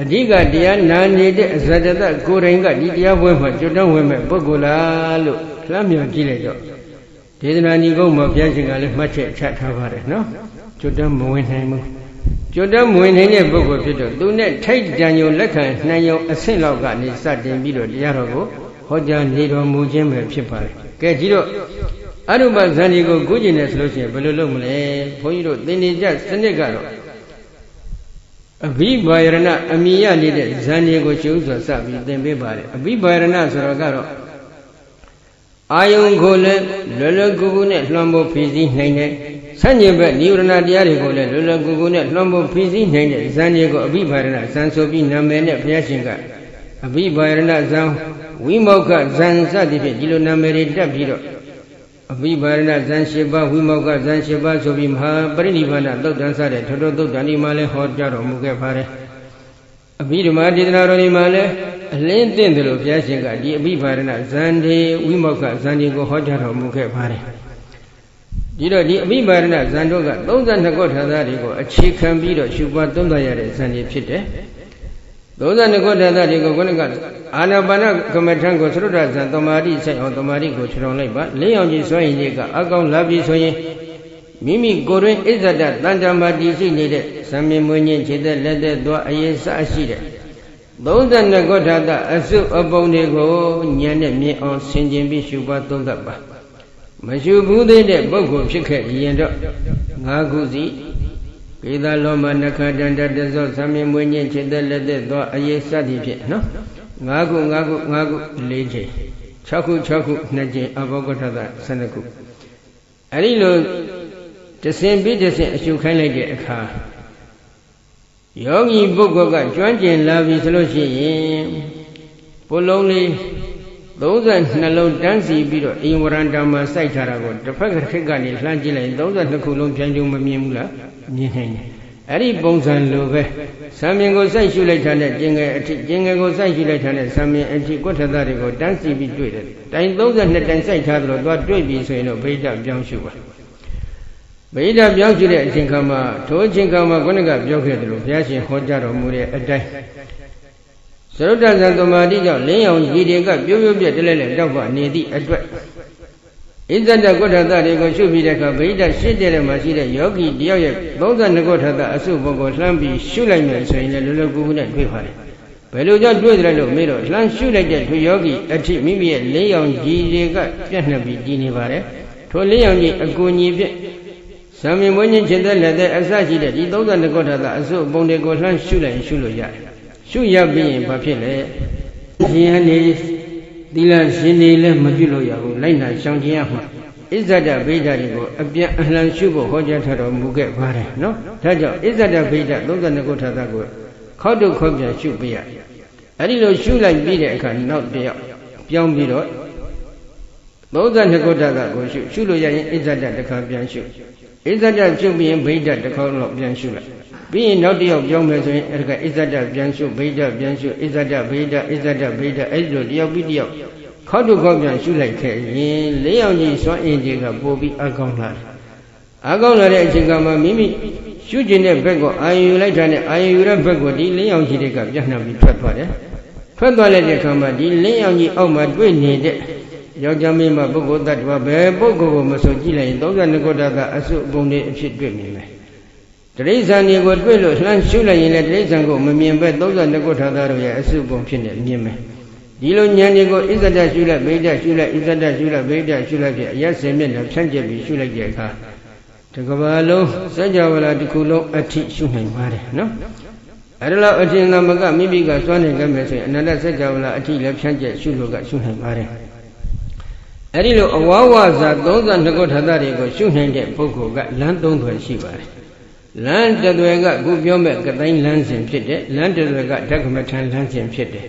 အဓိကတရားနာနေတဲ့အဇတတကိုယ်တိုင်ကဒီတရားပွဲမှာကျွတ်တောင်းဝင်မဲ့ပုဂ္ဂိုလ်လားလို့ လှမ်းမြော်ကြည့်လိုက်တော့ဒေသနာညီကုန်းမှာဘုရားရှင်ကလည်းမှတ်ချက်ချထားပါတယ်နော်ကျွတ်တောင်းမဝင်နိုင်ဘူးကျွတ်တောင်းမဝင်နိုင်တဲ့ပုဂ္ဂိုလ်ဖြစ်တော့သူနဲ့ထိုက်တန်ယုံလက်ခံနှံယုံအဆင့်လောက်ကနေစတင်ပြီးတော့တရားတော်ကိုဟောကြားနေတော်မူခြင်းပဲဖြစ်ပါတယ်ကဲဒီတော့အရုပဇန်ဒီကိုကုကျင်တယ်ဆိုလို့ရှိရင်ဘယ်လိုလုပ်မလဲဘုန်းကြီးတို့သင်္နေကြစနစ်ကတော့အဘိဘာယရဏအမိယနေတဲ့ဇန်ဒီကိုရှုဆိုစပြီးသင်ပေးပါတယ်အဘိဘာယရဏဆိုတော့ကတော့ အာယုံကိုလည်းလွယ်လွယ်ကူကူနဲ့လွှမ်းမိုးဖြည့်ဆည်းနိုင်တဲ့ဆန့်ကျင်ဘက်နိဝရဏတရားတွေကိုလည်းလွယ်လွယ်ကူကူနဲ့လွှမ်းမိုးဖြည့်ဆည်းနိုင်တဲ့ဇန်ဒီကိုအဘိဘာယရဏဇန်ဆိုပြီးနာမည်နဲ့ဘုရားရှင်ကအဘိဘာယရဏဇန်ဝိမောက္ခဇန်စသည်ဖြင့်ဒီလိုနာမည်တွေတက်ပြီးတော့အဘိဘာရဏဇန်၈ပါးဝိမောက္ခဇန်၈ပါးဆိုပြီးမဟာပရိနိဗ္ဗာန်သုတ်တန်စတဲ့ထိုထိုသုတ်တန်ဒီမှာလည်းဟောကြားတော်မူခဲ့ပါတယ်အဘိဓမ္မာဒေသနာတော်ဒီမှာလည်း အလင်းသင့်တယ်လို့ဘုရားရှင်ကဒီအဘိဘာရဏဇန်ဒီဝိမောက္ခဇန်ဒီကိုဟောကြားတော်မူခဲ့ပါတယ်ဒီတော့ဒီအဘိဘာရဏဇန်တို့က32ခုထာသားတွေကိုအခြေခံပြီးတော့ရှုပွားသုံးသပ်ရတဲ့ဇန်ဒီဖြစ်တယ်32ခုတသတွေကိုခုနကအာနာပါနကမ္မထံကိုသရုဒ္ဓဇံသမာဓိဆိုင်အောင်သမာဓိကိုခြုံလိုက်ပါလင်းအောင်ကြီးစွန့်ရင်ကြီးကအကောင်လာပြီဆိုရင်မိမိကိုယ်တွင်အစ္ဆဒတန်တမာတိရှိနေတဲ့သံမြင်မွေးခြင်းခြေသက်လက်သက်သွားအရေးစရှိတဲ့ 32ခုထာတအစုအပုံတွေကိုဉာဏ်နဲ့မြင်အောင်ဆင်ခြင်ပြီးရှုပါသုံးသပ်ပါမရှုဘူးသေးတဲ့ပုဂ္ဂိုလ်ဖြစ်ခဲ့ရင်တော့ငါးခုစီကေသလောမနခတန္တတဇောသမင်မွေးညင်းจิตသက်လက်သက်သောအရေးစသည်ဖြင့်နော်ငါးခုငါးခုငါးခု၄ချိန်6ခု6ခု2ချိန်အဘောဂထသ12ခုအဲ့ဒီလိုတဆင်ပြီးတဆင်အရှုခိုင်းလိုက်တဲ့အခါ ယောဂီပုဂ္ဂိုလ်ကကျွမ်းကျင်လာပြီဆိုလို့ရှိရင်ပုလုံးလေး32လုံးတန်းစီပြီးတော့အိမ်ဝရန္တာမှာစိုက်ထားတာကိုတစ်ဖက်ကခက်ကနေလှမ်းကြည့်လိုက်32ခုလုံးပြန်ကြုံမမြင်ဘူးလားမြင်နိုင်တယ်အဲ့ဒီပုံစံလိုပဲဆံမြင်ကိုစိုက်ရှုလိုက်တာနဲ့ကျင်ငယ်အထိကျင်ငယ်ကိုစိုက်ရှုလိုက်တာနဲ့ဆံမြင်အထိကွဋ္ဌသတွေကိုတန်းစီပြီးတွေ့တယ်တိုင်32တိုင်စိုက်ထားသလိုသွားတွေ့ပြီဆိုရင်တော့ဗိဒ္ဓပြောင်းရှုပါ ဗိဓာပြောင်းကြည့်တဲ့အချိန်ခါမှာထိုအချိန်ခါမှာခုနကပြောခဲ့သလိုဘုရားရှင်ဟောကြားတော်မူတဲ့အတိုင်းသရုတ်တဇံသမာတိကြောင့်လင်းရောင်ကြီးတွေကပြုံးပြုံးပြက်တလဲလဲတောက်ပါနေသည့်အတွက်ဣဇဒကုဋ္ဌတတွေကိုရှုပြီးတဲ့အခါဗိဓာရှင်းတဲ့မှာရှိတဲ့ယောဂီတယောက်ရဲ့32ကုဋ္ဌတအစုဘုံကိုလှမ်းပြီးရှုလိုက်မယ်ဆိုရင်လည်းလောလောကူကူနဲ့တွေ့ပါတယ်ဘယ်လိုကြောင့်တွေ့တယ်လို့မေးတော့လှမ်းရှုလိုက်တဲ့သူယောဂီအထိမိမိရဲ့လင်းရောင်ကြီးတွေကပြန့်နှံ့ပြီးတည်နေပါတယ်ထိုလင်းရောင်ကြီးအကူအညီဖြင့် ဇံမြင်မွေးခြင်းခြေသက်လက်သက်အစရှိတဲ့ဒီ32ခုထသအစုပ်ပုံတွေကိုလှမ်းရှုလိုက်ရှုလို့ရတယ်ရှုရပြီးရင်ဘာဖြစ်လဲရှင်အနေသီလရှင်နေလည်းမပြုလို့ရဘူးလိုက်နာရှောင်ကျင်ရမှာဣဇဒဗိဒတွေကိုအပြန်အလှန်ရှုဖို့ဟောကြားထားတော်မူခဲ့ပါတယ်နော်ဒါကြောင့်ဣဇဒဗိဒ32ခုထသကိုခောက်တုခောက်ပြန်ရှုပေးရအဲ့ဒီလိုရှုလိုက်ပြီးတဲ့အခါနောက်တစ်ယောက်ပြောင်းပြီးတော့32ခုထသကိုရှုရှုလို့ရရင်ဣဇဒတစ်ခါပြန်ရှု ဣဇဒပြုတ်ပြီးရင်ဗိဒ္ဓတစ်ခေါက်တော့ပြန်ရှုလိုက်ပြီးရင်နောက်တစ်ယောက်ပြောင်းမယ်ဆိုရင်အဲ့ဒါကဣဇဒပြန်ရှုဗိဒ္ဓပြန်ရှုဣဇဒဗိဒ္ဓဣဇဒဗိဒ္ဓအဲ့ဒီလိုတစ်ယောက်ပြီးတစ်ယောက်ခောက်တုခောက်ပြန်ရှုလိုက်ခဲ့ရင်လေးယောက်ကြီးစွမ်းအင်ကြီးကပို့ပြီးအကောင်းလာတယ်အကောင်းလာတဲ့အချိန်ကမှမိမိရှုကျင်တဲ့ဘက်ကိုအာယုလိုက်တာနဲ့အာယုရဘက်ကိုဒီလေးယောက်ကြီးတွေကပြန့်နှံ့ပြီးထွက်သွားတယ်ထွက်သွားလိုက်တဲ့အခါမှာဒီလေးယောက်ကြီးအောက်မှာတွေ့နေတဲ့ ယောက်ျားမင်းမပုဂ္ဂိုလ်တ attva ဘယ်ပုဂ္ဂိုလ်ကိုမဆိုကြည့်လိုက်ရင်32ခုတ္တကအစုအပုံတွေအဖြစ်တွေ့မြင်မယ်တရိစ္ဆာန်တွေကိုတွေ့လို့လှမ်းရှုလိုက်ရင်လည်းတရိစ္ဆာန်ကိုမမြင်ပဲ32ခုထာသားတို့ရဲ့အစုပုံဖြစ်နေမြင်မယ်ဒီလိုဉာဏ်တွေကိုဣဇဒရှုလိုက်ဗိဒရှုလိုက်ဣဇဒရှုလိုက်ဗိဒရှုလိုက်ပြအရက်စင်မြင့်နဲ့ဖြန့်ကျက်ပြီးရှုလိုက်တဲ့အခါတကဘာလုံးစัจ java လာတစ်ခုလုံးအထိရှုနိုင်ပါတယ်နော်အဲ့ဒါလောက်အထင်သမကမိမိကစွမ်းနိုင်ကြမယ်ဆိုရင်အနန္တစัจ java လာအထိလည်းဖြန့်ကျက်ရှုလို့ကရှုနိုင်ပါတယ် အဲ့ဒီလိုအဝဝဇာ32ခုထသတွေကိုရှုနိုင်တဲ့ပုဂ္ဂိုလ်ကလမ်း၃သွယ်ရှိပါတယ်လမ်းတစ်သွယ်ကခုပြောမဲ့ကတိုင်းလမ်းစဉ်ဖြစ်တယ်လမ်းတစ်သွယ်ကဓကမထံလမ်းစဉ်ဖြစ်တယ်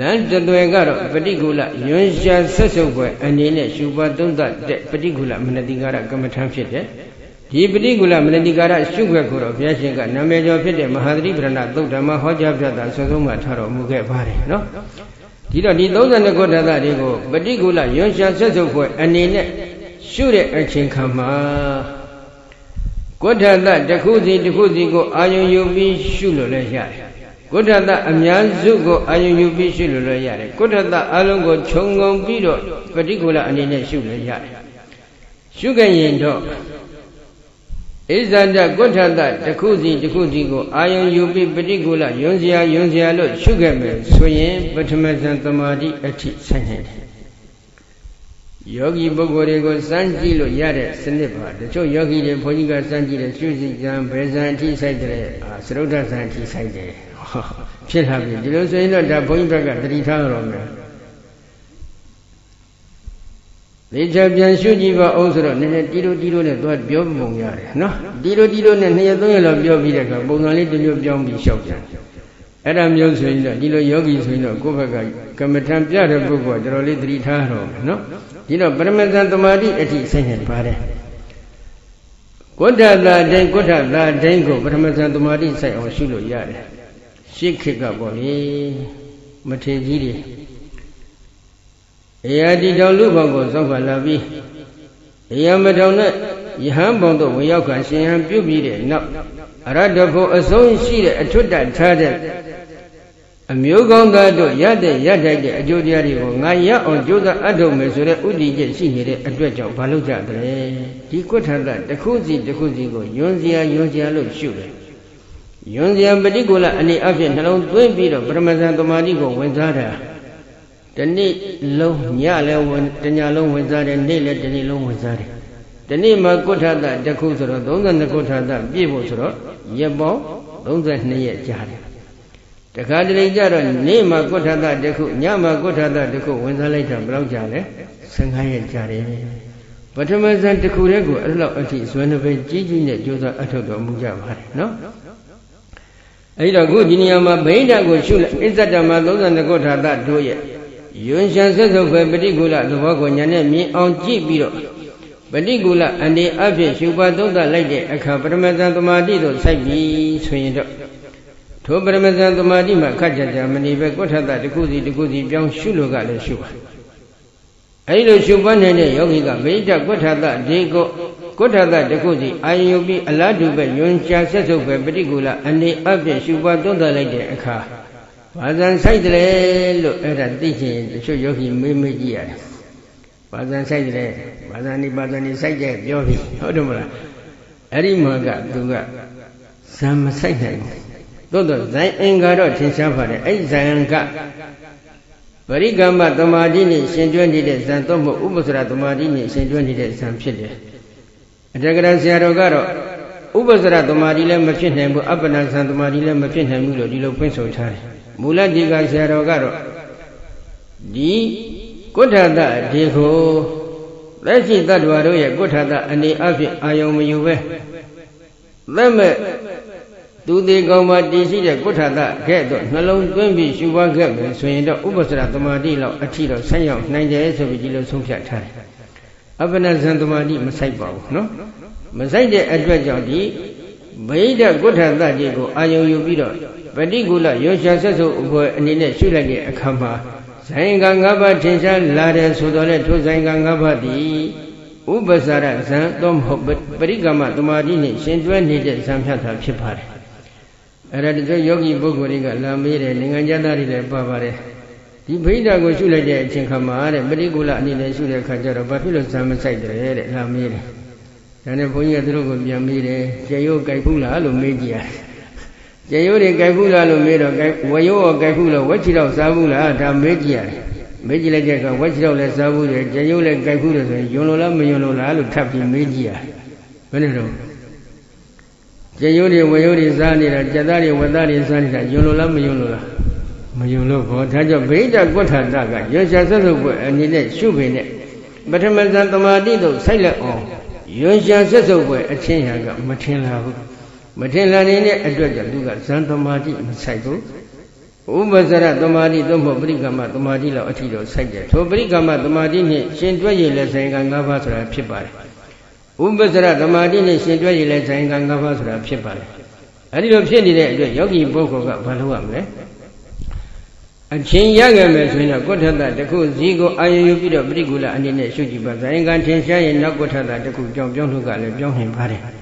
လမ်းတစ်သွယ်ကတော့ပฏิကူလယွန်းရှာဆက်စုပ်ပွဲအနေနဲ့ရှုပါသုံးသတဲ့ပฏิကူလမနတိကာရကမ္မထံဖြစ်တယ်ဒီပฏิကူလမနတိကာရရှုခွက်ကိုတော့ဘုရားရှင်ကနာမည်ကျော်ဖြစ်တဲ့မဟာသတိပရဏသုတ်ဓမ္မဟောကြားပြတာဆွဆုံးမှထားတော်မူခဲ့ပါတယ်နော် ဒီတော့ဒီ32ခုဓာတ်တွေကိုပฏิကူလရွှန်ရှာဆက်စုပ်ဖွဲ့အနေနဲ့ရှုတဲ့အချိန်ခါမှာကုဋ္ဌတတစ်ခုစီတစ်ခုစီကိုအာယုံယူပြီးရှုလို့လည်းရတယ်ကုဋ္ဌတအများစုကိုအာယုံယူပြီးရှုလို့လည်းရတယ်ကုဋ္ဌတအလုံးကိုခြုံငုံပြီးတော့ပฏิကူလအနေနဲ့ရှုလို့ရတယ်ရှုခဲ့ရင်တော့ ဣဇာတကုဋ္ဌတတစ်ခုစီတစ်ခုစီကိုအာယုံယူပြီးပฏิကူလယွန်းစရာယွန်းစရာလို့ရှုခဲ့မယ်ဆိုရင်ပထမဇန်သမာဓိအထိဆိုင်နေတယ်ယောဂီပုဂ္ဂိုလ်တွေကိုစမ်းကြည့်လို့ရတဲ့စနစ်ပါတချို့ယောဂီတွေဘုန်းကြီးကစမ်းကြည့်တယ်ရှုစီကြံဘယ်ဇန်အထိဆိုင်တယ်အာသရုဒ္ဓဇန်အထိဆိုင်တယ်ဖြစ်လာပြီဒီလိုဆိုရင်တော့ဒါဘုန်းကြီးဘက်ကတတိထားတော်မယ် လေချပြန်ရှုကြည့်ပါအောင်ဆိုတော့နည်းနည်းတီလိုတီလိုနဲ့သွားပြောပုံရတယ်နော်တီလိုတီလိုနဲ့နှစ်ရက်သုံးရက်လောက်ပြောပြီးတဲ့အခါပုံစံလေးတစ်မျိုးပြောင်းပြီးလျှောက်ပြန်အဲ့ဒါမျိုးဆိုရင်တော့ဒီလိုယောဂီဆိုရင်တော့ကိုယ့်ဘက်ကကမ္မထံပြတဲ့ပုဂ္ဂိုလ်ကတော်တော်လေးသတိထားတော့နော်ဒီတော့ပရမဇန်တမာတိအထိဆိုင်နေပါတယ်ကုဋ္ဌသာတိုင်းကုဋ္ဌသာတိုင်းကိုပရမဇန်တမာတိဆိုင်အောင်ရှုလို့ရတယ်ရှစ်ခေတ်ကပေါ့လေမထေကြီးတွေ အေယတိတောင်လူဘောင်ကိုစောက်ဖန်လာပြီးအေယမတောင်နဲ့ယဟန်ဘောင်တို့ဝင်ရောက်ခါရှင်ဟန်ပြုတ်ပြီးတဲ့နောက်အရတ္တဖို့အဆုံးရှိတဲ့အထွတ်တထားတဲ့အမျိုးကောင်းသားတို့ရတဲ့ရထိုက်တဲ့အကျိုးတရားတွေကိုငါရအောင်ကြိုးစားအထုတ်မယ်ဆိုတဲ့ဥတည်ချက်ရှိနေတဲ့အတွက်ကြောင့်ဘာလို့ကြတယ်ဒီကွဋ္ဌတတစ်ခုစီတစ်ခုစီကိုယွန်းစရာယွန်းစရာလို့ရှုတယ်ယွန်းစရာပฏิကူလအနေအဖြစ်နှလုံးသွင်းပြီးတော့ပရမဇန်တမာတိကိုဝင်စားတာ တနေ့လုံးညလည်းဝင်တညလုံးဝင်စားတယ်နေ့လည်းတနေ့လုံးဝင်စားတယ်တနေ့မှာကုဋ္ဌတတစ်ခုဆိုတော့32ကုဋ္ဌတပြည့်ဖို့ဆိုတော့ရက်ပေါင်း32ရက်ကြာတယ်တခါတလေကြတော့နေ့မှာကုဋ္ဌတတစ်ခုညမှာကုဋ္ဌတတစ်ခုဝင်စားလိုက်တာဘယ်လောက်ကြာလဲ15ရက်ကြာတယ်ပထမဇန်တစ်ခုတည်းကိုအဲ့လောက်အထိဇွဲနှပိကြီးကြီးနဲ့ကြိုးစားအထောက်တော်မူကြပါတယ်နော်အဲ့တော့ခုဒီနေရာမှာဗိဓာကိုရှုလိုက်အစ္ဆတမ32ကုဋ္ဌာတတို့ရဲ့ ယွန်ရှာဆက်စုပ်ပဲပฏิကူလသဘောကိုညာနဲ့မြင်အောင်ကြည့်ပြီးတော့ပฏิကူလအနေအဖြစ်ရှုပါသုံးသလိုက်တဲ့အခါပရမဇန်သမာဓိတို့စိုက်ပြီးဆိုရင်တော့ထိုပရမဇန်သမာဓိမှာခက်ကြကြမနေပဲကုဋ္ဌာတတစ်ခုစီတစ်ခုစီပြောင်းရှုလို့ကလည်းရှုပါအဲဒီလိုရှုပွားနေတဲ့ယောဂီကမိတ္တကုဋ္ဌာတဒီကိုကုဋ္ဌတတခုစီအာယုပြီးအလားတူပဲယွန်ရှာဆက်စုပ်ပဲပฏิကူလအနေအပြည့်ရှုပွားသွန်းသလိုက်တဲ့အခါ ဘာဇန်ဆိုင်တယ်လို့အဲ့ဒါသိချင်တချို့ယောဂီမေးမေးကြည့်ရတယ်ဘာဇန်ဆိုင်တယ်ဘာဇန်ဒီဘာဇန်ဒီဆိုင်တဲ့ပြောပြီဟုတ်တယ်မလားအဲ့ဒီမှာကသူကဇံမဆိုင်နိုင်ဘူးသို့တော့ဇန်အင်္ဂါတော့ထင်ရှားပါတယ်အဲ့ဇံကပရိကမ္မသမာဓိနဲ့ရှင်ကျွမ်းနေတဲ့ဇံတော့မဟုတ်ဥပ္ပစရသမာဓိနဲ့ရှင်ကျွမ်းနေတဲ့ဇံဖြစ်တယ်အတက္ကရာဆရာတော်ကတော့ဥပ္ပစရသမာဓိလည်းမဖြစ်နိုင်ဘူးအပ္ပနာသံသမာဓိလည်းမဖြစ်နိုင်ဘူးလို့ဒီလိုဖွင့်ဆိုထားတယ် မူလဒီကဆရာတော်ကတော့ဒီကုဋ္ဌတဒီကိုလက်ရှိတ attva တို့ရဲ့ကုဋ္ဌတအနေအဖြစ်အာယုံမယူပဲသက်မဲ့သူသေးကောင်းမှတည်ရှိတဲ့ကုဋ္ဌတကဲ့သို့နှလုံးသွင်းပြီးရှုပွားခဲ့မယ်ဆိုရင်တော့ဥပ္ပစရသမာဓိလောက်အထီတော့ဆက်ရောက်နိုင်တယ်ဆိုပြီးဒီလိုဆုံးဖြတ်ထားတယ်အပ္ပနဇံသမာဓိမဆိုင်ပါဘူးနော်မဆိုင်တဲ့အတွက်ကြောင့်ဒီဗိဓကုဋ္ဌတတိကိုအာယုံယူပြီးတော့ ပฏิကူလရောရှာဆက်စုပ်အပွဲအနေနဲ့ရှုလိုက်တဲ့အခါမှာဇိုင်က၅ပါးထင်ရှားလာတယ်ဆိုတော့လေထိုဇိုင်က၅ပါးသည်ဥပ္ပစာရဇံတော့မဟုတ်ပရိကမသမာဓိနဲ့ရှင်တွဲနေတဲ့ဇံဖြတ်တာဖြစ်ပါတယ်အဲ့ဒါတချို့ယောဂီပုဂ္ဂိုလ်တွေကလာမေးတယ်နိုင်ငံသားတွေလည်းပါပါတယ်ဒီဗိဓာကိုရှုလိုက်တဲ့အချိန်ခါမှာတဲ့ပရိကူလအနေနဲ့ရှုတဲ့အခါကျတော့ဘာဖြစ်လို့ဇံမဆိုင်တယ်တဲ့လာမေးတယ်ဒါနဲ့ဘုန်းကြီးကသူတို့ကိုပြန်မေးတယ်ကျေရုပ်ကြိုက်ဘူးလားလို့မေးကြည့်ရတယ် ကျေရုပ်တွေကြိုက်ဘူးလားလို့မေးတော့ဝရုပ်ရောကြိုက်ဘူးလို့ဝက်ချီတော့စားဘူးလားဒါမေးကြည့်ရတယ်မေးကြည့်လိုက်တဲ့အခါဝက်ချီတော့လည်းစားဘူးတယ်ကျေရုပ်လည်းကြိုက်ဘူးလို့ဆိုရင်ယွန်လို့လားမယွန်လို့လားလို့ထပ်ပြီးမေးကြည့်ရတယ်ဘယ်နဲ့တော့ကျေရုပ်တွေဝရုပ်တွေစားနေတာကြက်သားတွေဝက်သားတွေစားနေတာယွန်လို့လားမယွန်လို့လားမယုံလို့ဘောဒါကြောင့်ဗိဒကွဋ္ဌတကရွှေရှာဆက်စုပ်ပွဲအနေနဲ့ရှုပေနဲ့ပထမဇန်တမာတိတို့ဆိုက်လက်အောင်ရွှေရှာဆက်စုပ်ပွဲအချင်းဟာကမထင်လာဘူး မထင်လာနေတဲ့အတွက်ကြောင့်သူကဇန်တမာတိမဆိုင်ဘူးဥပ္ပဇရတမာတိသို့မဟုတ်ပရိကမတမာတိလောက်အထီတော့ဆိုင်တယ်ထိုပရိကမတမာတိနဲ့ရှင်တွဲရည်လက်ဆိုင်က၅ပါးဆိုတာဖြစ်ပါတယ်ဥပ္ပဇရတမာတိနဲ့ရှင်တွဲရည်လက်ဆိုင်က၅ပါးဆိုတာဖြစ်ပါတယ်အဲဒီလိုဖြစ်နေတဲ့အတွက်ယောဂီပုဂ္ဂိုလ်ကဘာလုပ်ရမလဲအချင်းရခဲ့မယ်ဆိုရင်တော့ကုဋ္ဌတတခုစီကိုအာယုယူပြီးတော့ပရိကူလအနေနဲ့ရှုကြည့်ပါဇာယင်ကထင်ရှားရင်နောက်ကုဋ္ဌတတခုကြောင်းပြောင်းလို့ကလည်းပြောင်းနိုင်ပါတယ်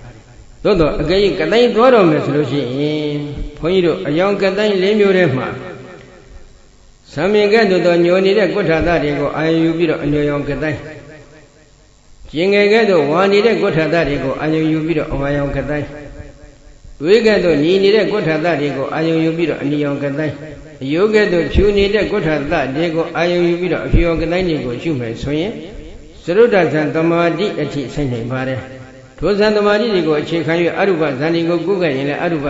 သို့တော့အကယ်၍ကတိုင်းသွားတော်မယ်ဆိုလို့ရှိရင်ဘုန်းကြီးတို့အယောင်ကတိုင်း၄မျိုးထဲမှာသံမြင်ကဲ့သို့သောညိုနေတဲ့ကုဋ္ဌတတွေကိုအာယုယူပြီးတော့အညိုရောင်ကတိုင်းကျင်ငယ်ကဲ့သို့ဝါနေတဲ့ကုဋ္ဌတတွေကိုအာယုယူပြီးတော့အဝါရောင်ကတိုင်းတွေးကဲ့သို့ညီနေတဲ့ကုဋ္ဌတတွေကိုအာယုယူပြီးတော့အနီရောင်ကတိုင်းအယုကဲ့သို့ဖြူနေတဲ့ကုဋ္ဌတတွေကိုအာယုယူပြီးတော့အဖြူရောင်ကတိုင်းတွေကိုရှုမယ်ဆိုရင်သရုဒ္ဒဇံတမာတိအထိဆိုင်နိုင်ပါတယ် ထိုဇန်တမာတိတွေကိုအခြေခံ၍အရုပဇန်ဒီကိုကုခဲ့ရင်လည်းအရုပ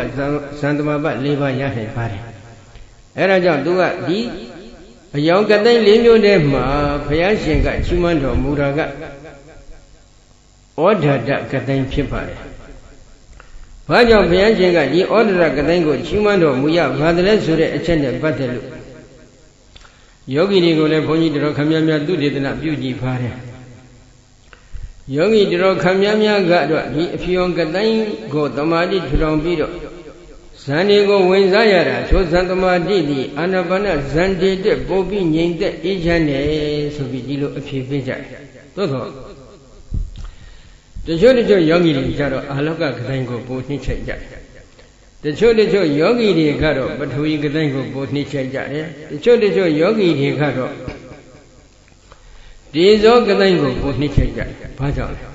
ဇန်တမာပတ်၄ပါးရနိုင်ပါတယ်အဲဒါကြောင့်သူကဒီအယောင်ကသိန်း၄မျိုးထဲမှာဘုရားရှင်ကချီးမွမ်းတော်မူတာကဩဒဒကသိန်းဖြစ်ပါတယ်။ဘာကြောင့်ဘုရားရှင်ကဒီဩဒရကသိန်းကိုချီးမွမ်းတော်မူရဘာတလဲဆိုတဲ့အချက်နဲ့ပတ်သက်လို့ယောဂီတွေကိုလည်းဘုန်းကြီးတော်ခမည်းများသူဒေသနာပြုကြည်ပါတယ်။ ယောဂီတော်ခမည်းများကတော့ဒီအဖြောကတိုင်းကိုတမာတိထူထောင်ပြီးတော့ဇန်ဒီကိုဝင်စားရတာသို့ဇန်တမာတိဒီအာနာပါနဇန်ဒီတက်ပို့ပြီးငြိမ်သက်အေးချမ်းတယ်ဆိုပြီးဒီလိုအဖြေပေးကြတယ်။သို့သောတချို့တချို့ယောဂီတွေကြတော့အာလောကကတိုင်းကိုပိုနှိမ့်ချိုက်ကြတယ်တချို့တချို့ယောဂီတွေကတော့ပထဝီကတိုင်းကိုပိုနှိမ့်ချိုက်ကြတယ်တချို့တချို့ယောဂီတွေကတော့ ဒီဇောကတိုင်းကိုပိုနှိမ့်ချိုက်ကြတယ်ဘာကြောင့်လဲ